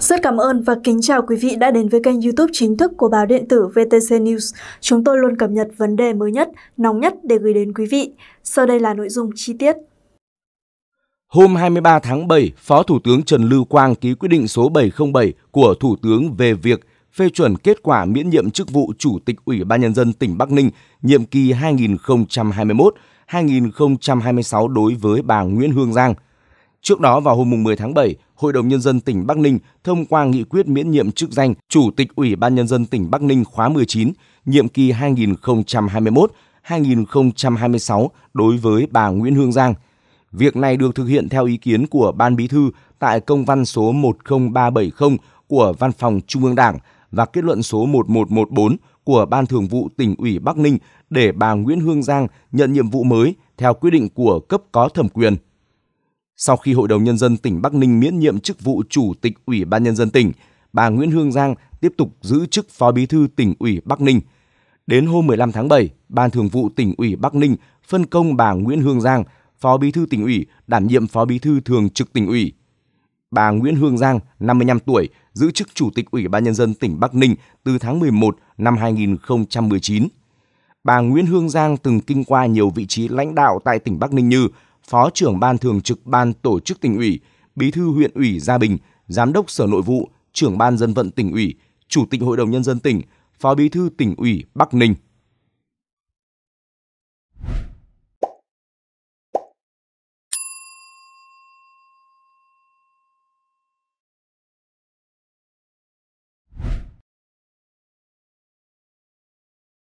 Rất cảm ơn và kính chào quý vị đã đến với kênh youtube chính thức của báo điện tử VTC News. Chúng tôi luôn cập nhật vấn đề mới nhất, nóng nhất để gửi đến quý vị. Sau đây là nội dung chi tiết. Hôm 23 tháng 7, Phó Thủ tướng Trần Lưu Quang ký quyết định số 707 của Thủ tướng về việc phê chuẩn kết quả miễn nhiệm chức vụ Chủ tịch Ủy ban Nhân dân tỉnh Bắc Ninh nhiệm kỳ 2021-2026 đối với bà Nguyễn Hương Giang. Trước đó vào hôm 10 tháng 7, Hội đồng Nhân dân tỉnh Bắc Ninh thông qua nghị quyết miễn nhiệm chức danh Chủ tịch Ủy ban Nhân dân tỉnh Bắc Ninh khóa 19, nhiệm kỳ 2021-2026 đối với bà Nguyễn Hương Giang. Việc này được thực hiện theo ý kiến của Ban Bí thư tại công văn số 10370 của Văn phòng Trung ương Đảng và kết luận số 1114 của Ban Thường vụ tỉnh ủy Bắc Ninh để bà Nguyễn Hương Giang nhận nhiệm vụ mới theo quyết định của cấp có thẩm quyền. Sau khi Hội đồng Nhân dân tỉnh Bắc Ninh miễn nhiệm chức vụ Chủ tịch Ủy ban Nhân dân tỉnh, bà Nguyễn Hương Giang tiếp tục giữ chức Phó Bí thư tỉnh ủy Bắc Ninh. Đến hôm 15 tháng 7, Ban Thường vụ tỉnh ủy Bắc Ninh phân công bà Nguyễn Hương Giang, Phó Bí thư tỉnh ủy, đảm nhiệm Phó Bí thư thường trực tỉnh ủy. Bà Nguyễn Hương Giang, 55 tuổi, giữ chức Chủ tịch Ủy ban Nhân dân tỉnh Bắc Ninh từ tháng 11 năm 2019. Bà Nguyễn Hương Giang từng kinh qua nhiều vị trí lãnh đạo tại tỉnh Bắc Ninh như Phó trưởng Ban Thường trực Ban Tổ chức tỉnh ủy, Bí thư huyện ủy Gia Bình, Giám đốc Sở Nội vụ, trưởng Ban Dân vận tỉnh ủy, Chủ tịch Hội đồng Nhân dân tỉnh, Phó Bí thư tỉnh ủy Bắc Ninh.